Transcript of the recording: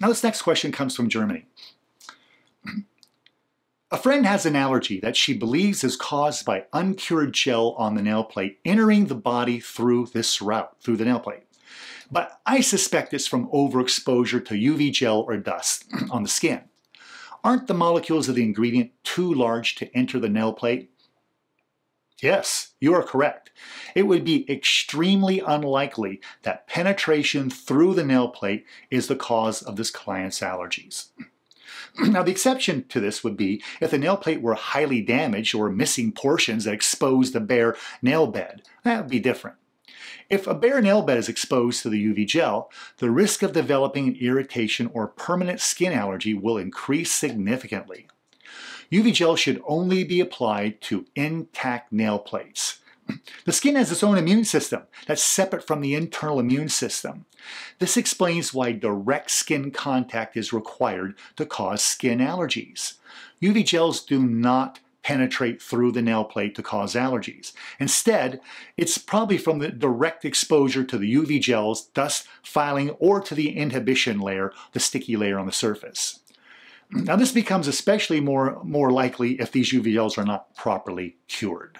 Now this next question comes from Germany. A friend has an allergy that she believes is caused by uncured gel on the nail plate entering the body through this route, through the nail plate. But I suspect it's from overexposure to UV gel or dust on the skin. Aren't the molecules of the ingredient too large to enter the nail plate? Yes, you are correct. It would be extremely unlikely that penetration through the nail plate is the cause of this client's allergies. Now, the exception to this would be if the nail plate were highly damaged or missing portions that expose the bare nail bed. That would be different. If a bare nail bed is exposed to the UV gel, the risk of developing an irritation or permanent skin allergy will increase significantly. UV gel should only be applied to intact nail plates. The skin has its own immune system that's separate from the internal immune system. This explains why direct skin contact is required to cause skin allergies. UV gels do not penetrate through the nail plate to cause allergies. Instead, it's probably from the direct exposure to the UV gels, dust filing, or to the inhibition layer, the sticky layer on the surface. Now this becomes especially more, more likely if these UV gels are not properly cured.